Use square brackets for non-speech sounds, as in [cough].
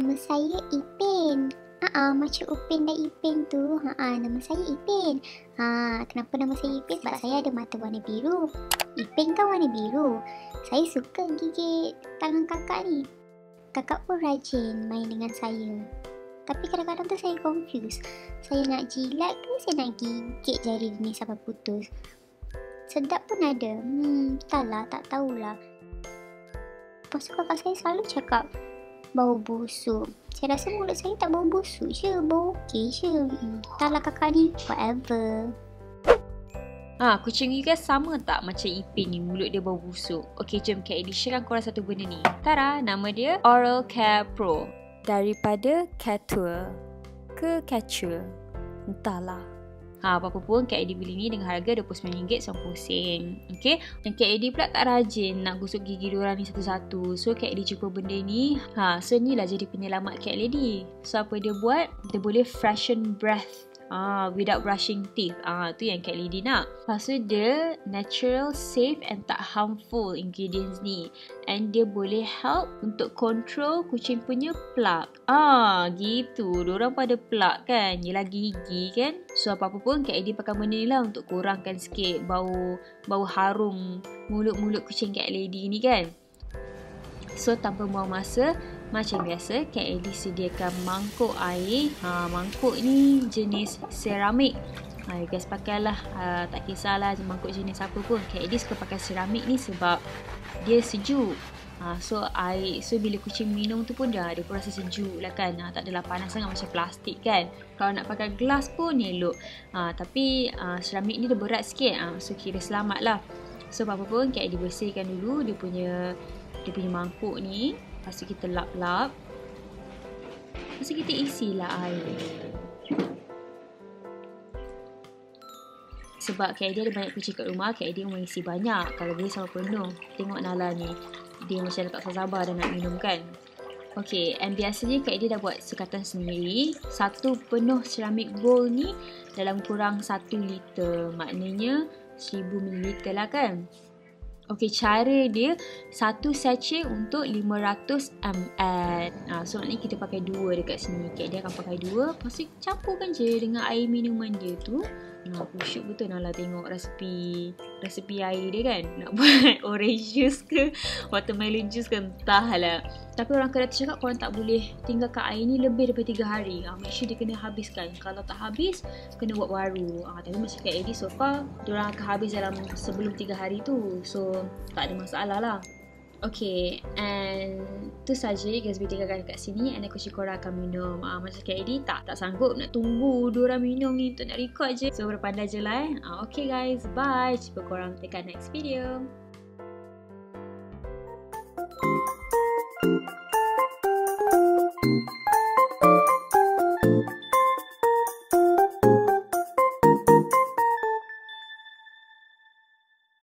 Nama saya Ipin. Haa, macam Upin dan Ipin tu. Haa, nama saya Ipin. Ha, kenapa nama saya Ipin? Sebab saya ada mata warna biru. Ipin kan warna biru. Saya suka gigit tangan kakak ni. Kakak pun rajin main dengan saya. Tapi kadang-kadang tu saya confuse. Saya nak jilat ke saya nak gigit jari ni sampai putus. Sedap pun ada. Hmm, entahlah, tak tahulah. Lepas tu kakak saya selalu cakap bau busuk. Saya rasa mulut saya tak bau busuk je, bau okey je. Hmm, entahlah kakak ni, whatever. Ha, kucing you guys sama tak macam Ipin ni mulut dia bau busuk? Okay, jom Kak Edi sharekan korang satu benda ni. Tara, nama dia Oral Care Pro. Daripada Catua ke Catcher. Entahlah. Ha, apa-apa pun Edi beli ni dengan harga RM29.90. Okay. Dan Edi pula tak rajin nak gosok gigi diorang ni satu-satu. So Edi cuba benda ni. Ha, so ni lah jadi penyelamat Lady. So apa dia buat? Dia boleh freshen breath Ah, without brushing teeth. Ah, tu yang Cat Lady nak. Lepas tu dia natural, safe and tak harmful ingredients ni. And dia boleh help untuk control kucing punya plug. Ah, gitu. Diorang pada plug kan. Yelah gigi kan. So apa-apa pun Cat Lady pakai benda ni lah untuk kurangkan sikit bau bau harum mulut-mulut kucing Cat Lady ni kan. So tanpa buang masa, macam biasa, Kak Edi sediakan mangkuk air. Ha, mangkuk ni jenis seramik. Ha, you guys pakailah. Ha, tak kisahlah mangkuk jenis apa pun. Kak Edi suka pakai seramik ni sebab dia sejuk. Ha, so air, so bila kucing minum tu pun dah dia pun rasa sejuk lah kan. Ha, tak adalah panas sangat macam plastik kan. Kalau nak pakai gelas pun elok. Ha, tapi ha, seramik ni dia berat sikit. Ha, so kira selamat lah. So apa-apa pun Kak Edi bersihkan dulu dia punya dia punya mangkuk ni Lepas tu kita lap-lap. Lepas tu kita isilah air. Sebab Eddie ada banyak kucing kat rumah, Eddie memang isi banyak. Kalau boleh sama penuh. Tengok Nala ni. Dia macam tak sabar dah nak minum kan. Okay, and biasanya Kak Eddie dah buat sekatan sendiri. Satu penuh ceramik bowl ni dalam kurang 1 liter. Maknanya 1000 ml lah kan. Okey, cara dia satu sachet untuk 500 ml. Ha, so ni kita pakai dua dekat sini. Okay, dia akan pakai dua. Lepas tu campurkan je dengan air minuman dia tu. Nah, pusyuk betul Nala tengok resepi resepi air dia kan. [laughs] Nak buat orange juice ke watermelon juice ke entahlah. Tapi orang kedai tu cakap korang tak boleh tinggalkan air ni lebih daripada 3 hari. Ha, make sure dia kena habiskan. Kalau tak habis, kena buat baru. Ha, tapi macam kat Eddie so far, diorang akan habis dalam sebelum 3 hari tu. So, tak ada masalah lah. Okay, and tu saja boleh tinggalkan kat sini and aku korang akan minum. Uh, macam kat Eddie tak tak sanggup nak tunggu dua minum ni untuk nak record je. So berpandai je lah eh. Uh, okay guys, bye. Jumpa korang dekat next video.